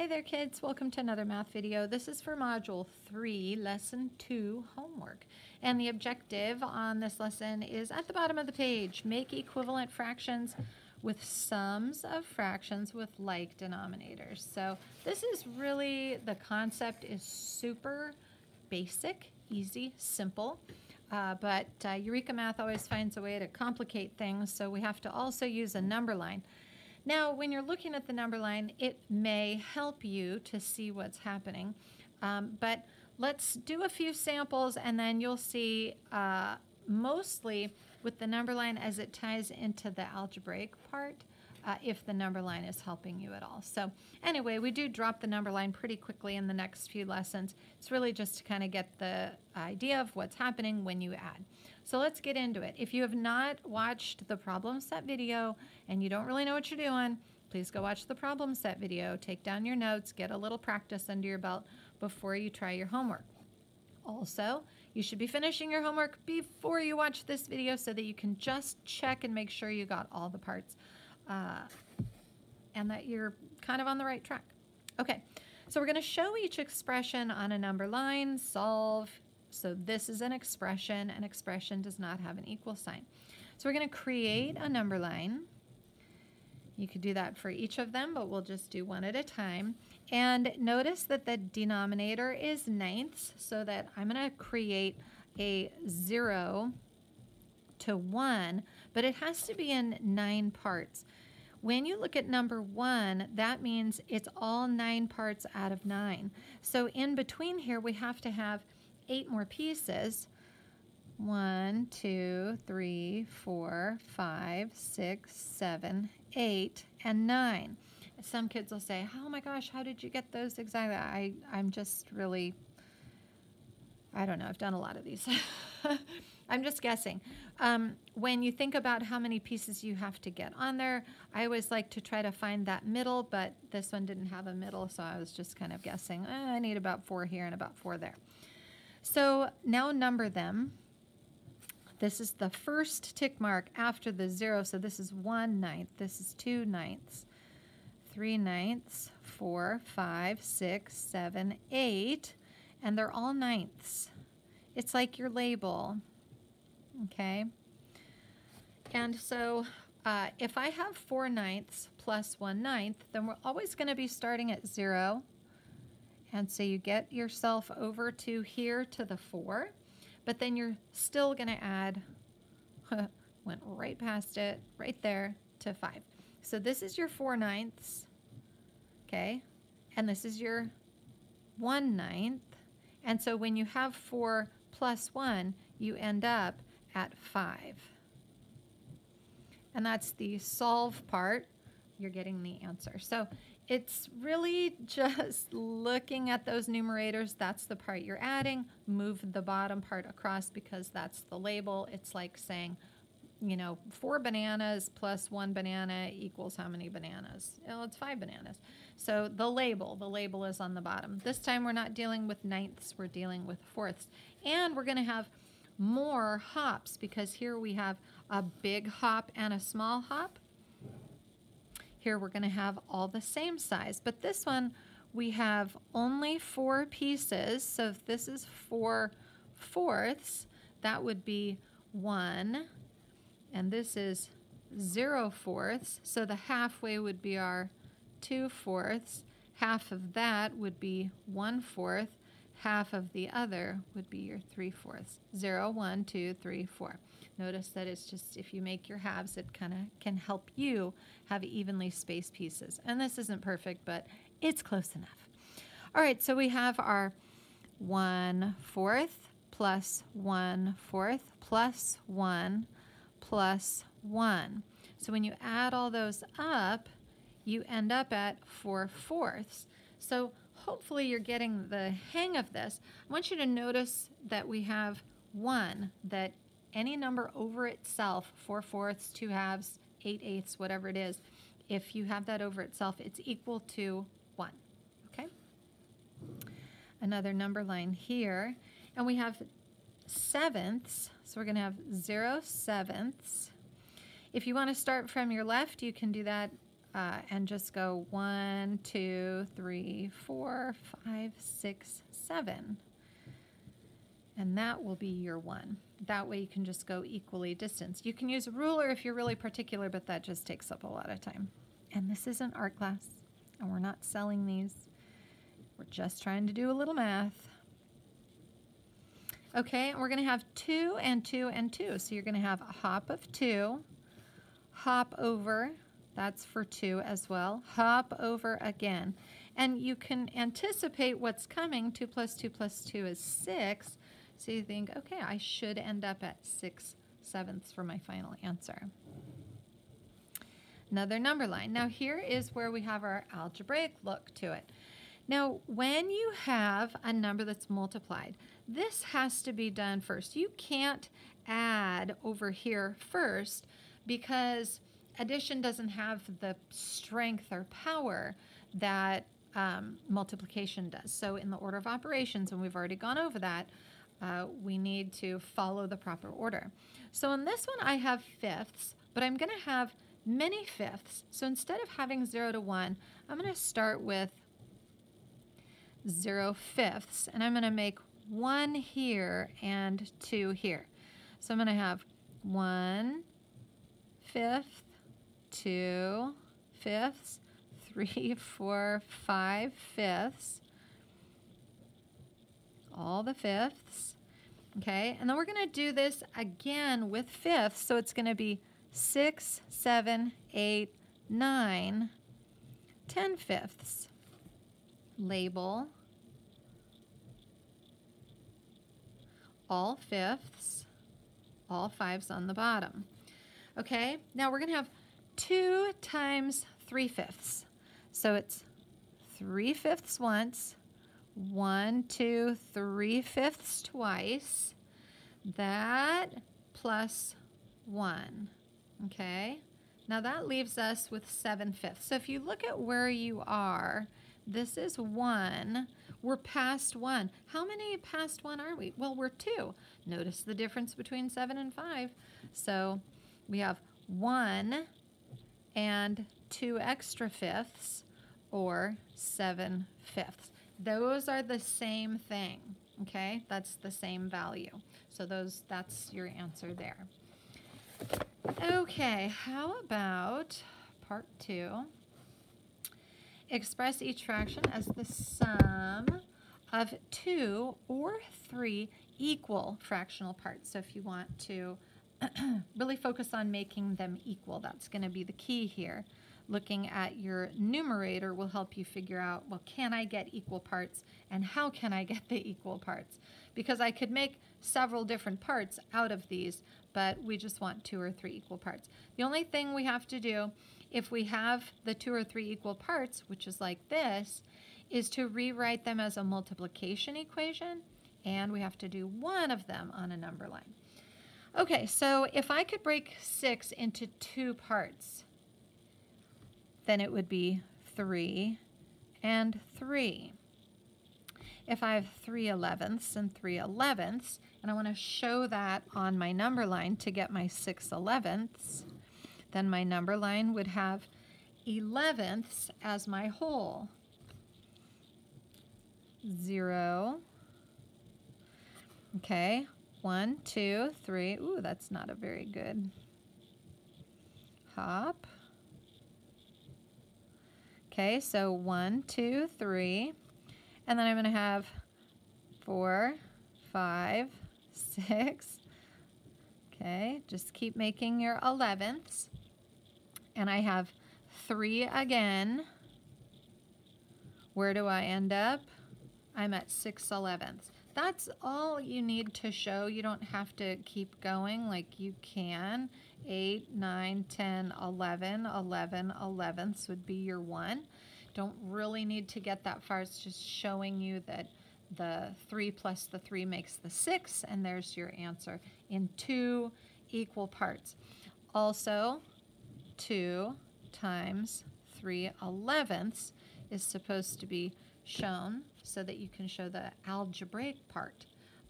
Hey there kids, welcome to another math video. This is for Module 3, Lesson 2, homework. And the objective on this lesson is at the bottom of the page. Make equivalent fractions with sums of fractions with like denominators. So this is really, the concept is super basic, easy, simple. Uh, but uh, Eureka Math always finds a way to complicate things, so we have to also use a number line. Now, when you're looking at the number line, it may help you to see what's happening. Um, but let's do a few samples and then you'll see uh, mostly with the number line as it ties into the algebraic part uh, if the number line is helping you at all. So anyway, we do drop the number line pretty quickly in the next few lessons. It's really just to kind of get the idea of what's happening when you add. So let's get into it. If you have not watched the problem set video and you don't really know what you're doing, please go watch the problem set video, take down your notes, get a little practice under your belt before you try your homework. Also, you should be finishing your homework before you watch this video so that you can just check and make sure you got all the parts uh, and that you're kind of on the right track. Okay, so we're going to show each expression on a number line, solve. So this is an expression. An expression does not have an equal sign. So we're going to create a number line. You could do that for each of them, but we'll just do one at a time. And notice that the denominator is ninths, so that I'm going to create a 0 to 1, but it has to be in nine parts. When you look at number one, that means it's all nine parts out of nine. So in between here, we have to have eight more pieces. One, two, three, four, five, six, seven, eight, and nine. Some kids will say, oh my gosh, how did you get those exactly? I, I'm just really, I don't know, I've done a lot of these. I'm just guessing. Um, when you think about how many pieces you have to get on there, I always like to try to find that middle, but this one didn't have a middle, so I was just kind of guessing. Eh, I need about four here and about four there. So now number them. This is the first tick mark after the zero, so this is one ninth, this is two ninths, three ninths, four, five, six, seven, eight, and they're all ninths. It's like your label okay? And so uh, if I have 4 ninths plus 1 ninth, then we're always going to be starting at 0. And so you get yourself over to here to the 4, but then you're still going to add, went right past it, right there to 5. So this is your 4 ninths, okay? And this is your 1 ninth. And so when you have 4 plus 1, you end up at 5. And that's the solve part. You're getting the answer. So it's really just looking at those numerators. That's the part you're adding. Move the bottom part across because that's the label. It's like saying, you know, four bananas plus one banana equals how many bananas? Well, it's five bananas. So the label, the label is on the bottom. This time we're not dealing with ninths, we're dealing with fourths. And we're going to have more hops because here we have a big hop and a small hop. Here we're going to have all the same size, but this one we have only four pieces. So if this is four fourths, that would be one, and this is zero fourths. So the halfway would be our two fourths. Half of that would be one fourth, half of the other would be your 3 fourths. 0, 1, 2, 3, 4. Notice that it's just, if you make your halves, it kind of can help you have evenly spaced pieces. And this isn't perfect, but it's close enough. All right, so we have our 1 fourth plus 1 fourth plus 1 plus 1. So when you add all those up, you end up at 4 fourths. So hopefully you're getting the hang of this. I want you to notice that we have one, that any number over itself, four fourths, two halves, eight eighths, whatever it is, if you have that over itself, it's equal to one, okay? Another number line here, and we have sevenths, so we're gonna have zero sevenths. If you wanna start from your left, you can do that uh, and just go one, two, three, four, five, six, seven. And that will be your one. That way you can just go equally distance. You can use a ruler if you're really particular, but that just takes up a lot of time. And this is an art class, and we're not selling these. We're just trying to do a little math. Okay, and we're going to have two and two and two. So you're going to have a hop of two, hop over, that's for two as well, hop over again. And you can anticipate what's coming. Two plus two plus two is six. So you think, okay, I should end up at six sevenths for my final answer. Another number line. Now here is where we have our algebraic look to it. Now, when you have a number that's multiplied, this has to be done first. You can't add over here first because addition doesn't have the strength or power that um, multiplication does. So in the order of operations, and we've already gone over that, uh, we need to follow the proper order. So in this one, I have fifths, but I'm going to have many fifths. So instead of having 0 to 1, I'm going to start with 0 fifths, and I'm going to make 1 here and 2 here. So I'm going to have 1 fifth, 2 fifths, three, four, five fifths, all the fifths. Okay, and then we're going to do this again with fifths, so it's going to be 6, 7, 8, 9, 10 fifths. Label all fifths, all fives on the bottom. Okay, now we're going to have 2 times 3 fifths. So it's 3 fifths once, 1, 2, 3 fifths twice. That plus 1. Okay, now that leaves us with 7 fifths. So if you look at where you are, this is 1. We're past 1. How many past 1 are we? Well, we're 2. Notice the difference between 7 and 5. So we have 1 and 2 extra fifths, or 7 fifths. Those are the same thing, okay? That's the same value. So those that's your answer there. Okay, how about part two? Express each fraction as the sum of two or three equal fractional parts. So if you want to really focus on making them equal, that's going to be the key here. Looking at your numerator will help you figure out, well, can I get equal parts and how can I get the equal parts? Because I could make several different parts out of these, but we just want two or three equal parts. The only thing we have to do if we have the two or three equal parts, which is like this, is to rewrite them as a multiplication equation, and we have to do one of them on a number line. Okay, so if I could break 6 into two parts, then it would be 3 and 3. If I have 3 elevenths and 3 elevenths, and I want to show that on my number line to get my 6 elevenths, then my number line would have elevenths as my whole. 0, okay, one, two, three. Ooh, that's not a very good hop. Okay, so one, two, three. And then I'm going to have four, five, six. Okay, just keep making your 11ths. And I have three again. Where do I end up? I'm at 6 elevenths. That's all you need to show. You don't have to keep going like you can. 8, 9, 10, 11, 11, 11ths would be your one. Don't really need to get that far. It's just showing you that the 3 plus the 3 makes the 6, and there's your answer in two equal parts. Also, 2 times 3 elevenths is supposed to be shown so that you can show the algebraic part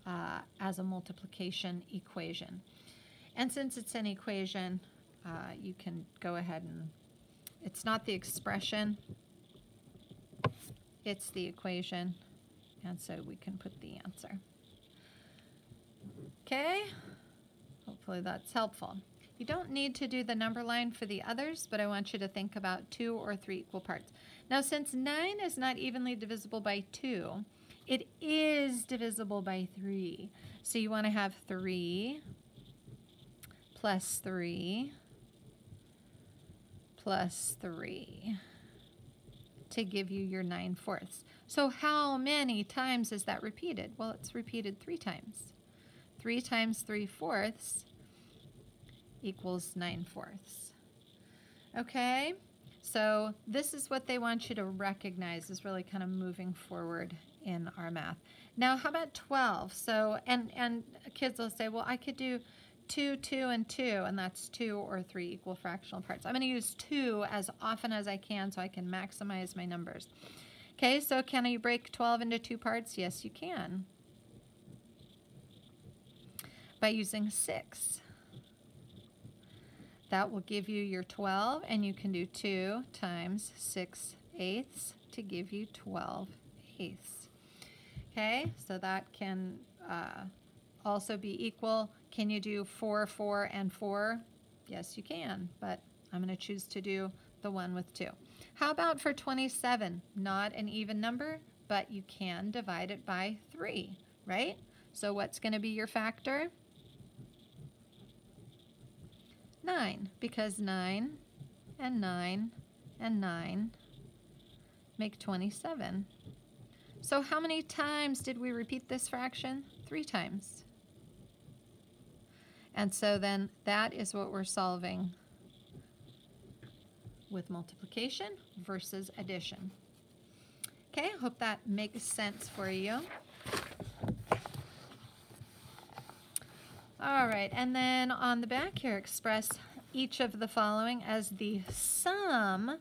uh, as a multiplication equation. And since it's an equation, uh, you can go ahead and It's not the expression, it's the equation. And so we can put the answer. Okay, hopefully that's helpful. You don't need to do the number line for the others, but I want you to think about two or three equal parts. Now, since 9 is not evenly divisible by 2, it is divisible by 3. So you want to have 3 plus 3 plus 3 to give you your 9 fourths. So how many times is that repeated? Well, it's repeated three times. 3 times 3 fourths equals 9 fourths. Okay, so this is what they want you to recognize is really kind of moving forward in our math. Now, how about 12? So, and, and kids will say, well, I could do 2, 2, and 2, and that's 2 or 3 equal fractional parts. I'm going to use 2 as often as I can so I can maximize my numbers. Okay, so can you break 12 into two parts? Yes, you can. By using 6. That will give you your 12, and you can do 2 times 6 eighths to give you 12 eighths. Okay, so that can uh, also be equal. Can you do 4, 4, and 4? Yes, you can, but I'm going to choose to do the one with 2. How about for 27? Not an even number, but you can divide it by 3, right? So what's going to be your factor? 9 because 9 and 9 and 9 make 27. So how many times did we repeat this fraction? Three times. And so then that is what we're solving with multiplication versus addition. Okay, I hope that makes sense for you. All right, and then on the back here, express each of the following as the sum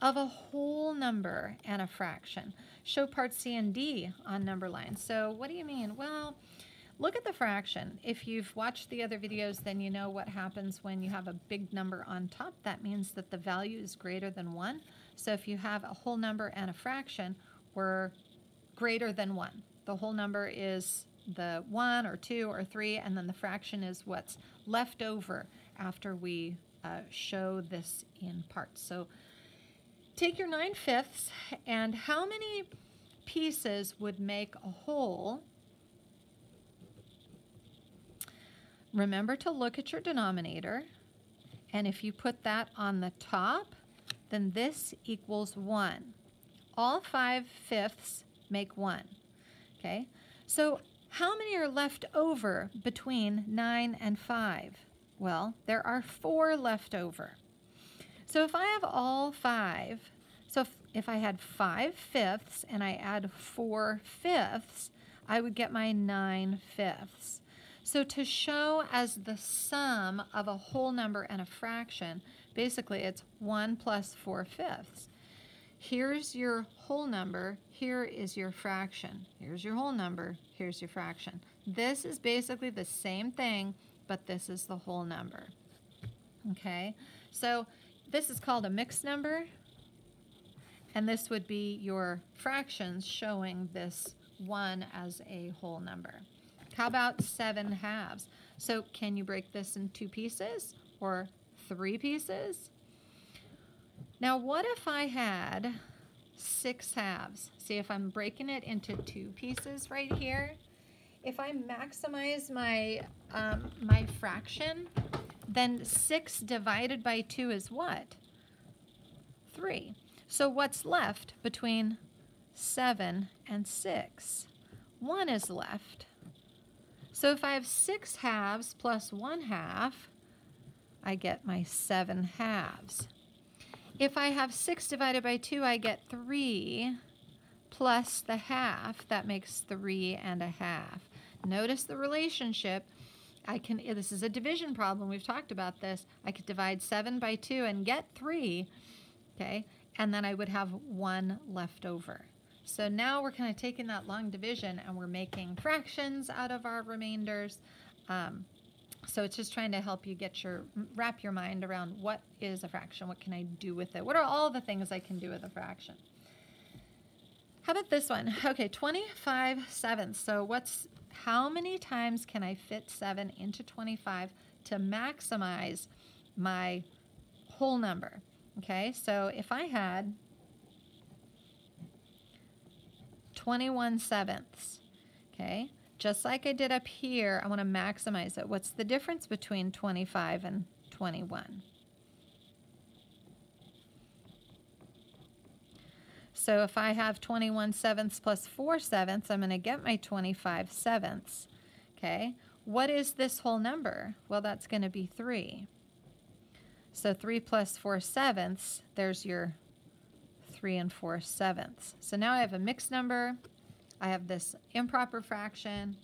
of a whole number and a fraction. Show part C and D on number lines. So what do you mean? Well, look at the fraction. If you've watched the other videos, then you know what happens when you have a big number on top. That means that the value is greater than 1. So if you have a whole number and a fraction, we're greater than 1. The whole number is the 1 or 2 or 3, and then the fraction is what's left over after we uh, show this in parts. So take your 9 fifths, and how many pieces would make a whole? Remember to look at your denominator, and if you put that on the top, then this equals 1. All 5 fifths make 1. Okay, so how many are left over between 9 and 5? Well, there are 4 left over. So if I have all 5, so if, if I had 5 fifths and I add 4 fifths, I would get my 9 fifths. So to show as the sum of a whole number and a fraction, basically it's 1 plus 4 fifths. Here's your whole number, here is your fraction. Here's your whole number, here's your fraction. This is basically the same thing, but this is the whole number. Okay, so this is called a mixed number, and this would be your fractions showing this 1 as a whole number. How about 7 halves? So can you break this in two pieces or three pieces? Now, what if I had six halves? See, if I'm breaking it into two pieces right here, if I maximize my, um, my fraction, then 6 divided by 2 is what? 3. So what's left between 7 and 6? 1 is left. So if I have 6 halves plus 1 half, I get my 7 halves. If I have 6 divided by 2, I get 3 plus the half. That makes 3 and a half. Notice the relationship. I can, this is a division problem. We've talked about this. I could divide 7 by 2 and get 3, okay? And then I would have 1 left over. So now we're kind of taking that long division and we're making fractions out of our remainders. Um, So it's just trying to help you get your wrap your mind around what is a fraction? What can I do with it? What are all the things I can do with a fraction? How about this one? Okay, 25 sevenths. So what's how many times can I fit 7 into 25 to maximize my whole number? Okay, so if I had 21 sevenths, okay, just like I did up here, I want to maximize it. What's the difference between 25 and 21? So if I have 21 sevenths plus 4 sevenths, I'm going to get my 25 sevenths. Okay, what is this whole number? Well, that's going to be 3. So 3 plus 4 sevenths, there's your 3 and 4 sevenths. So now I have a mixed number. I have this improper fraction.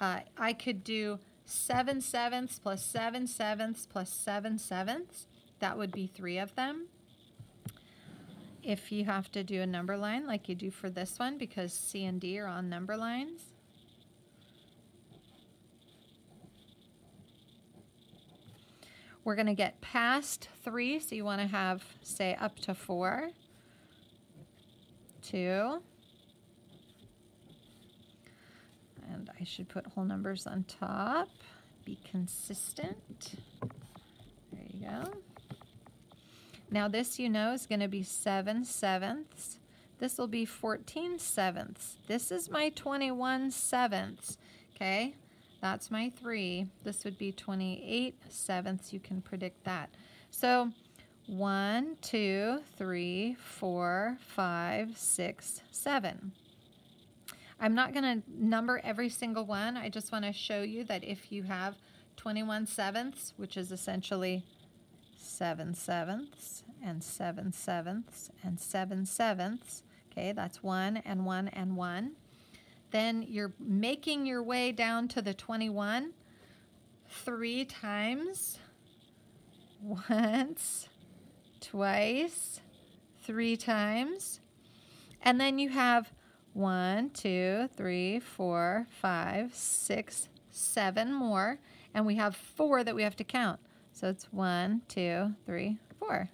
Uh, I could do 7 sevenths plus 7 sevenths plus 7 sevenths. That would be three of them. If you have to do a number line like you do for this one because C and D are on number lines, we're going to get past 3, so you want to have, say, up to 4, 2, And I should put whole numbers on top. Be consistent. There you go. Now this you know is going to be 7 sevenths. This will be 14 sevenths. This is my 21 sevenths. Okay, that's my 3. This would be 28 sevenths. You can predict that. So 1, 2, 3, 4, 5, 6, 7. I'm not going to number every single one. I just want to show you that if you have 21 sevenths, which is essentially 7 sevenths and 7 sevenths and 7 sevenths, okay, that's 1 and 1 and 1. Then you're making your way down to the 21 three times, once, twice, three times. And then you have one, two, three, four, five, six, seven more. And we have four that we have to count. So it's one, two, three, four.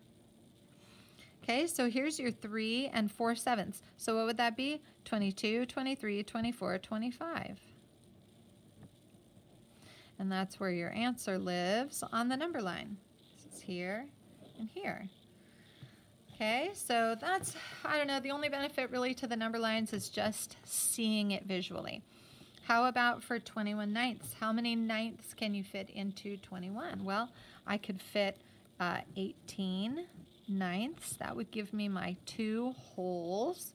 Okay, so here's your three and four sevenths. So what would that be? 22, 23, 24, 25. And that's where your answer lives on the number line. This is here and here. Okay, so that's, I don't know, the only benefit really to the number lines is just seeing it visually. How about for 21 ninths? How many ninths can you fit into 21? Well, I could fit uh, 18 ninths. That would give me my two wholes.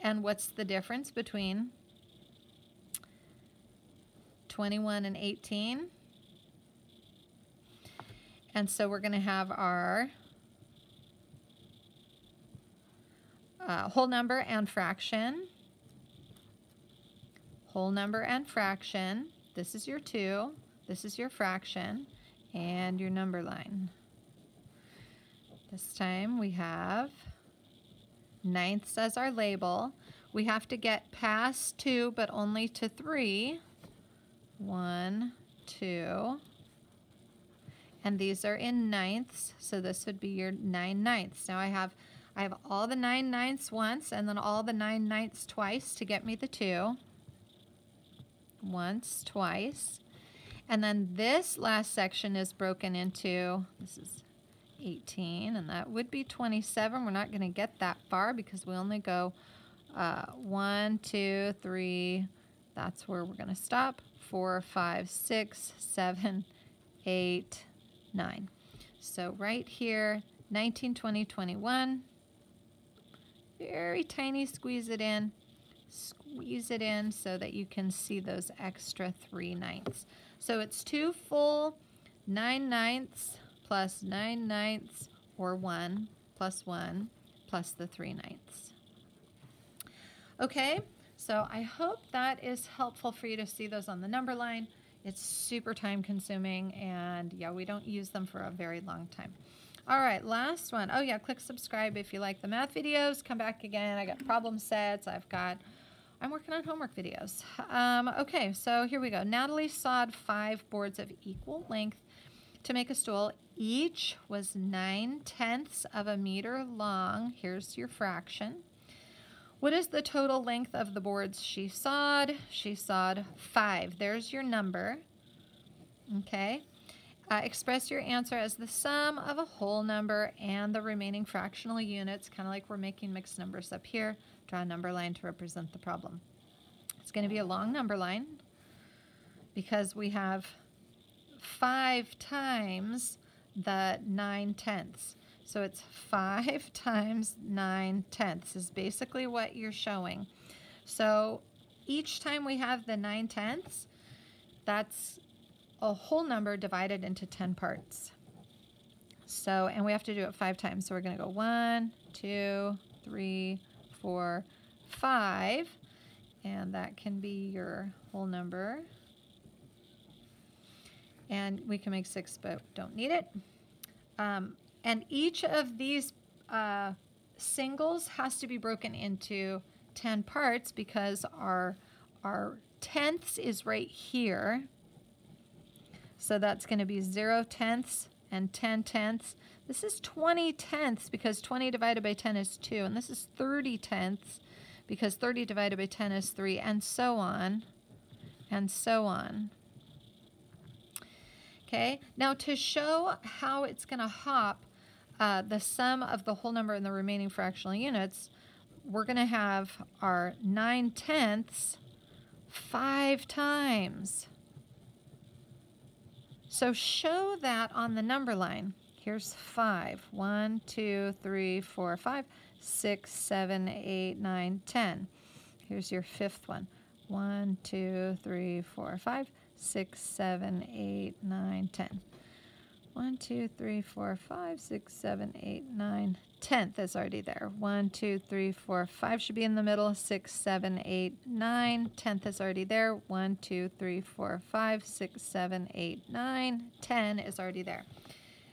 And what's the difference between 21 and 18? And so we're going to have our uh, whole number and fraction. Whole number and fraction. This is your 2. This is your fraction. And your number line. This time we have ninths as our label. We have to get past 2, but only to 3. 1, 2. And these are in ninths, so this would be your 9 ninths. Now I have I have all the 9 ninths once and then all the 9 ninths twice to get me the 2. Once, twice. And then this last section is broken into, this is 18, and that would be 27. We're not going to get that far because we only go uh, 1, 2, 3, that's where we're going to stop. 4, 5, 6, 7, 8, 9. So right here, 19, 20, 21 very tiny squeeze it in. Squeeze it in so that you can see those extra 3 ninths. So it's 2 full 9 ninths plus 9 ninths or 1 plus 1 plus the 3 ninths. Okay, so I hope that is helpful for you to see those on the number line. It's super time consuming and yeah, we don't use them for a very long time. All right, last one. Oh yeah, click subscribe if you like the math videos. Come back again. I got problem sets. I've got I'm working on homework videos. Um, okay, so here we go. Natalie sawed five boards of equal length to make a stool. Each was nine tenths of a meter long. Here's your fraction. What is the total length of the boards she sawed? She sawed five. There's your number. Okay. Uh, express your answer as the sum of a whole number and the remaining fractional units, kind of like we're making mixed numbers up here. Draw a number line to represent the problem. It's going to be a long number line because we have five times the 9 tenths. So it's 5 times 9 tenths is basically what you're showing. So each time we have the 9 tenths, that's a whole number divided into 10 parts. So, and we have to do it five times. So we're going to go one, two, three, four, five. And that can be your whole number. And we can make six, but don't need it. Um, and each of these uh, singles has to be broken into 10 parts because our, our tenths is right here. So that's going to be 0 tenths and 10 tenths. This is 20 tenths because 20 divided by 10 is 2. And this is 30 tenths because 30 divided by 10 is 3. And so on. And so on. Okay, now to show how it's going to hop uh, the sum of the whole number and the remaining fractional units, we're going to have our 9 tenths five times. So show that on the number line. Here's five. One, two, three, four, five, six, seven, eight, nine, ten. Here's your fifth one. One, two, three, four, five, six, seven, eight, nine, ten. One, two, three, four, five, six, seven, eight, nine. Tenth is already there. One, two, three, four, five should be in the middle. Six, seven, eight, nine. Tenth is already there. One, two, three, four, five, six, seven, eight, nine. Ten is already there.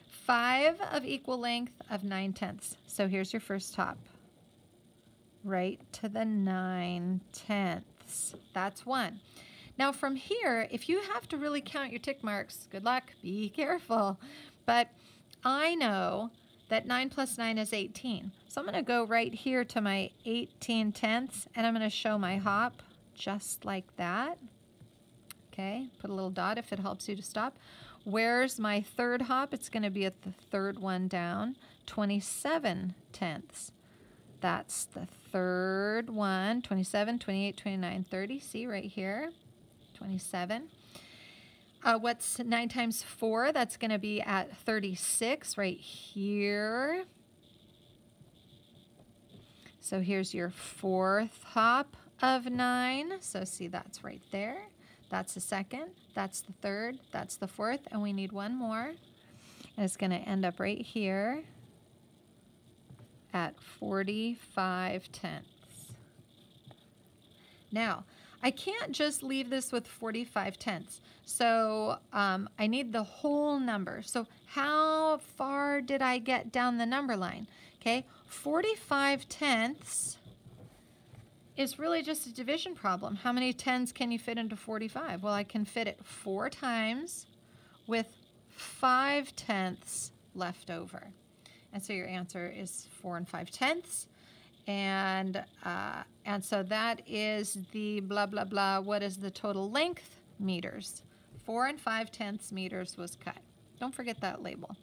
Five of equal length of nine tenths. So here's your first top. Right to the nine tenths. That's one. Now from here, if you have to really count your tick marks, good luck, be careful. But I know that 9 plus 9 is 18. So I'm going to go right here to my 18 tenths and I'm going to show my hop just like that. Okay, put a little dot if it helps you to stop. Where's my third hop? It's going to be at the third one down, 27 tenths. That's the third one, 27, 28, 29, 30. See right here, 27. Uh, what's 9 times 4? That's going to be at 36 right here. So here's your fourth hop of 9. So see, that's right there. That's the second. That's the third. That's the fourth. And we need one more. And it's going to end up right here at 45 tenths. Now, I can't just leave this with 45 tenths. So um, I need the whole number. So how far did I get down the number line? Okay, 45 tenths is really just a division problem. How many tens can you fit into 45? Well, I can fit it four times with 5 tenths left over. And so your answer is 4 and 5 tenths. And, uh, and so that is the blah, blah, blah. What is the total length? Meters. 4 and 5 tenths meters was cut. Don't forget that label.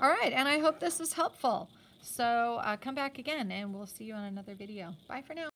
All right, and I hope this was helpful. So uh, come back again and we'll see you on another video. Bye for now.